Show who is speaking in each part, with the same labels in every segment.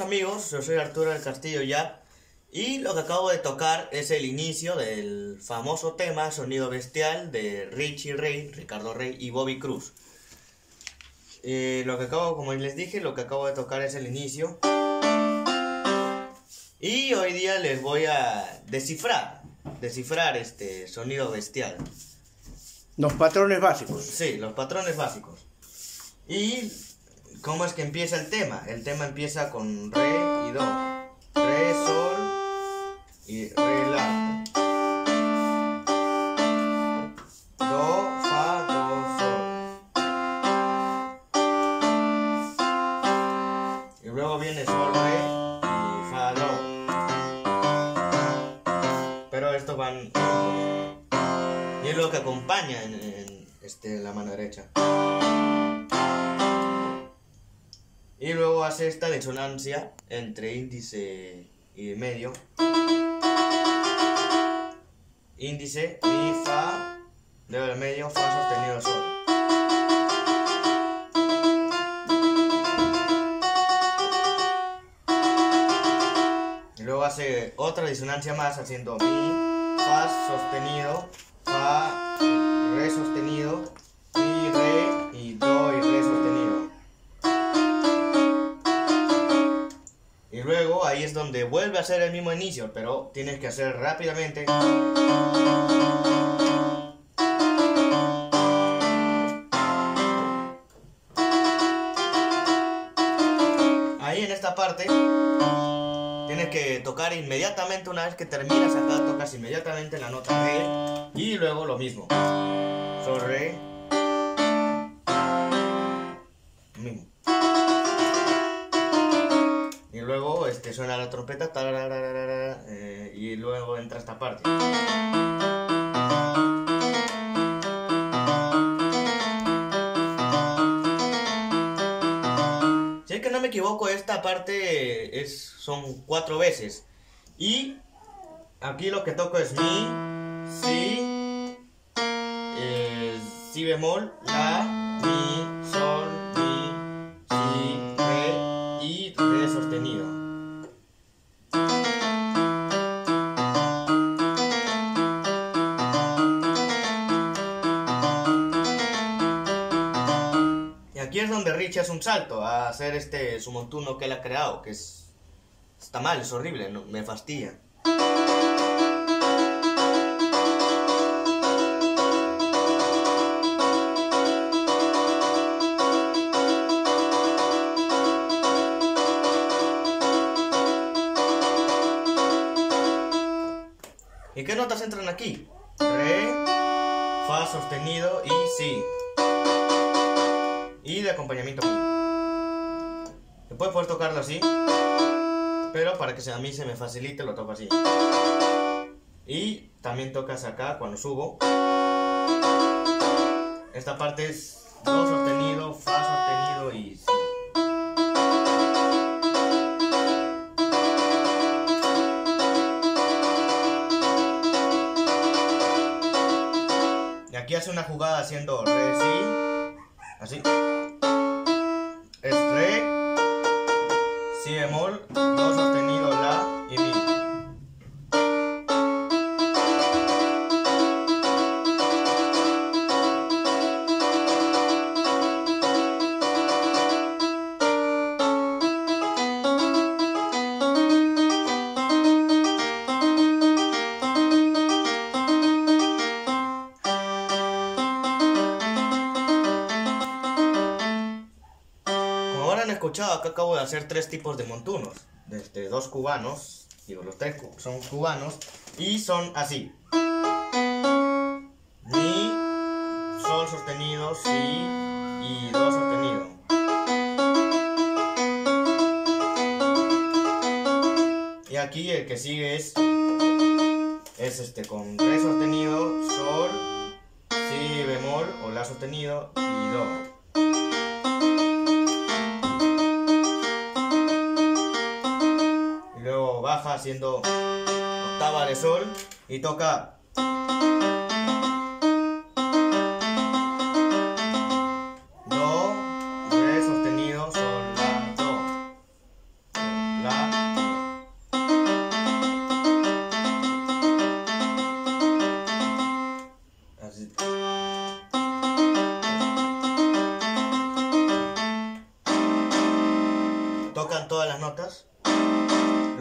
Speaker 1: Amigos, yo soy Arturo del Castillo ya y lo que acabo de tocar es el inicio del famoso tema Sonido Bestial de Richie Ray, Ricardo Rey y Bobby Cruz. Eh, lo que acabo, como les dije, lo que acabo de tocar es el inicio. Y hoy día les voy a descifrar, descifrar este sonido bestial.
Speaker 2: Los patrones básicos.
Speaker 1: Sí, los patrones básicos. Y ¿Cómo es que empieza el tema? El tema empieza con re y do. Re, sol y re, la. Do, fa, do, sol. Y luego viene sol, re y fa, do. Pero estos van Y es lo que acompaña en, este, la mano derecha. Hace esta disonancia entre índice y medio. Índice, mi, fa, dedo del medio, fa sostenido, sol. Y luego hace otra disonancia más haciendo mi, fa sostenido, fa, re sostenido, ahí es donde vuelve a hacer el mismo inicio, pero tienes que hacer rápidamente. Ahí en esta parte tienes que tocar inmediatamente una vez que terminas acá, tocas inmediatamente la nota re y luego lo mismo. Sol, re. Mismo. Luego este, suena la trompeta eh, y luego entra esta parte. Si es que no me equivoco, esta parte es, son cuatro veces. Y aquí lo que toco es mi, si, eh, si bemol, la, Richie hace un salto a hacer este su montuno que él ha creado, que es está mal, es horrible, me fastidia. ¿Y qué notas entran aquí? Re, Fa sostenido y Si. Y de acompañamiento Mi. Después puedes tocarlo así, pero para que a mí se me facilite lo toco así. Y también tocas acá cuando subo. Esta parte es Do sostenido, Fa sostenido y Si. Y aquí hace una jugada haciendo re, si, así. Es re, si bemol, habrán escuchado, acá acabo de hacer tres tipos de montunos. Desde dos cubanos, digo, los tres son cubanos, y son así. Mi, sol sostenido, si y do sostenido. Y aquí el que sigue es, es este con re sostenido, sol, si bemol o la sostenido y do. Haciendo octava de sol y toca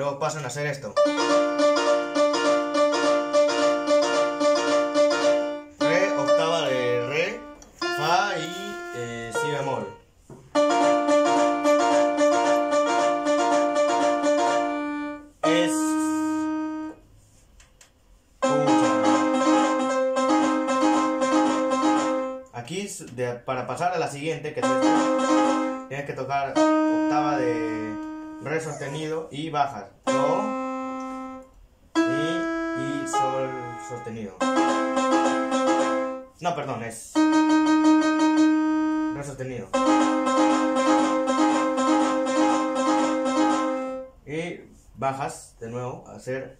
Speaker 1: luego pasan a hacer esto. Re, octava de re, fa y eh, si bemol. Es... Aquí para pasar a la siguiente, que es tienes que tocar octava de re sostenido y bajas. Do y, y sol sostenido. No, perdón, es re sostenido. Y bajas de nuevo a hacer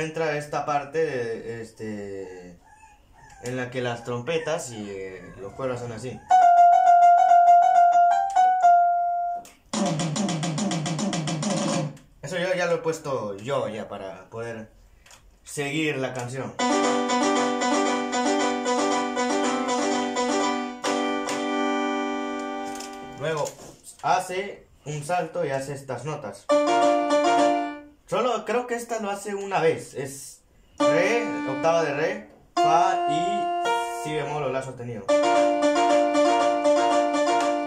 Speaker 1: entra esta parte este, en la que las trompetas y eh, los cuernos son así. Eso yo ya lo he puesto yo ya para poder seguir la canción. Luego hace un salto y hace estas notas. Solo creo que esta lo hace una vez. Es re, octava de re, fa y si bemol o la sostenido.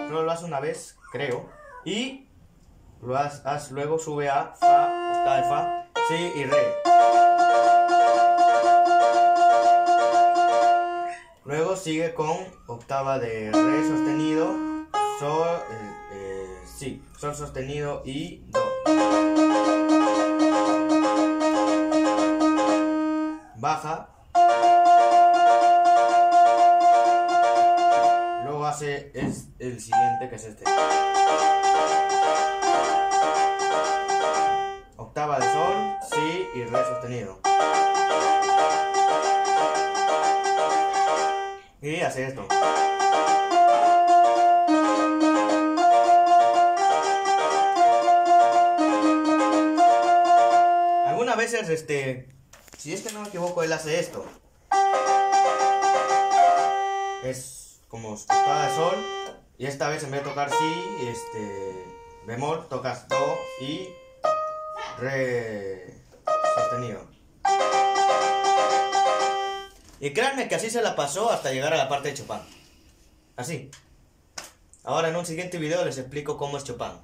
Speaker 1: Solo lo hace una vez, creo. Y lo haz- luego sube a fa, octava de fa, si y re. Luego sigue con octava de re sostenido, sol, eh, eh, sol sostenido y do. Baja. Luego hace es el siguiente que es este. Octava de sol, si y re sostenido. Y hace esto. Algunas veces, este, si es que no me equivoco, él hace esto. Es como octava de sol. Y esta vez en vez de tocar si, este, bemol, tocas do y re sostenido. Y créanme que así se la pasó hasta llegar a la parte de Chopin. Así. Ahora en un siguiente video les explico cómo es Chopin.